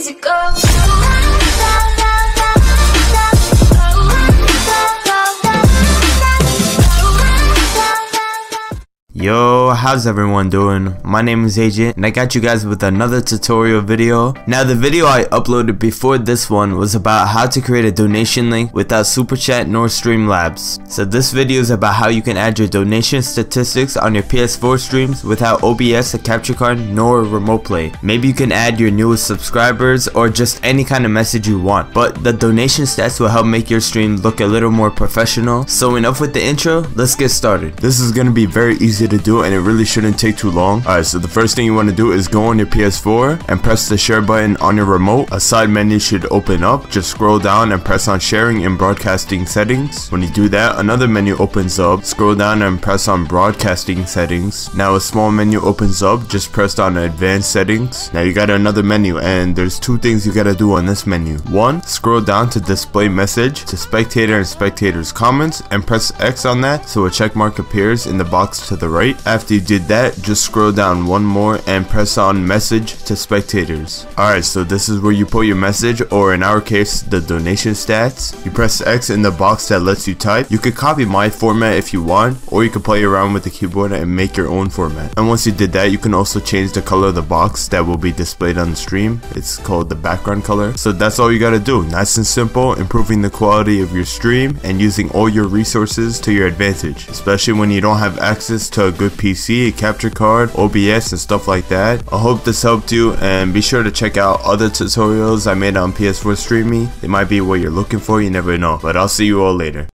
easy go. Yo, how's everyone doing? My name is Agent and I got you guys with another tutorial video. Now the video I uploaded before this one was about how to create a donation link without Super Chat nor Streamlabs. So this video is about how you can add your donation statistics on your PS4 streams without OBS, a capture card, nor remote play. Maybe you can add your newest subscribers or just any kind of message you want. But the donation stats will help make your stream look a little more professional. So enough with the intro, let's get started. This is gonna be very easy to do and it really shouldn't take too long. Alright, so the first thing you want to do is go on your PS4 and press the share button on your remote. A side menu should open up. Just scroll down and press on sharing and broadcasting settings. When you do that, another menu opens up. Scroll down and press on broadcasting settings. Now a small menu opens up. Just press on advanced settings. Now you got another menu and there's two things you gotta do on this menu. One, scroll down to display message to spectator and spectators comments and press X on that so a check mark appears in the box to the right. After you did that, just scroll down one more and press on message to spectators. Alright, so this is where you put your message or in our case, the donation stats. You press X in the box that lets you type. You could copy my format if you want or you could play around with the keyboard and make your own format. And once you did that, you can also change the color of the box that will be displayed on the stream. It's called the background color. So that's all you gotta do. Nice and simple, improving the quality of your stream and using all your resources to your advantage, especially when you don't have access to a good PC, a capture card, OBS and stuff like that. I hope this helped you and be sure to check out other tutorials I made on PS4 streaming. It might be what you're looking for, you never know. But I'll see you all later.